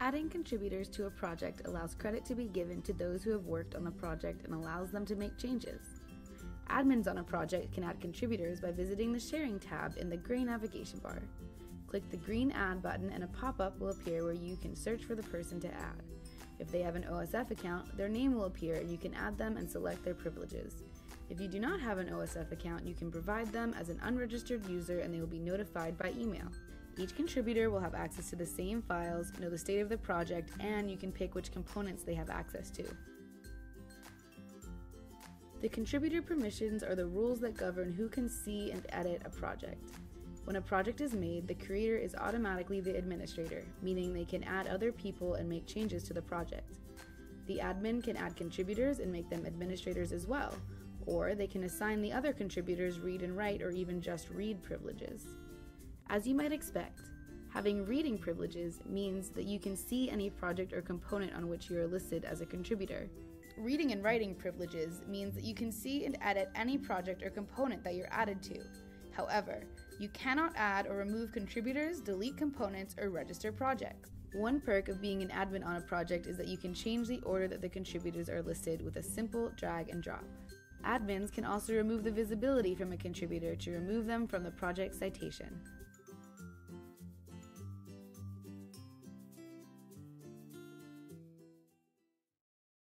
Adding contributors to a project allows credit to be given to those who have worked on the project and allows them to make changes. Admins on a project can add contributors by visiting the Sharing tab in the gray navigation bar. Click the green Add button and a pop up will appear where you can search for the person to add. If they have an OSF account, their name will appear and you can add them and select their privileges. If you do not have an OSF account, you can provide them as an unregistered user and they will be notified by email. Each contributor will have access to the same files, know the state of the project, and you can pick which components they have access to. The contributor permissions are the rules that govern who can see and edit a project. When a project is made, the creator is automatically the administrator, meaning they can add other people and make changes to the project. The admin can add contributors and make them administrators as well, or they can assign the other contributors read and write or even just read privileges. As you might expect, having reading privileges means that you can see any project or component on which you are listed as a contributor. Reading and writing privileges means that you can see and edit any project or component that you're added to. However, you cannot add or remove contributors, delete components, or register projects. One perk of being an admin on a project is that you can change the order that the contributors are listed with a simple drag and drop. Admins can also remove the visibility from a contributor to remove them from the project citation.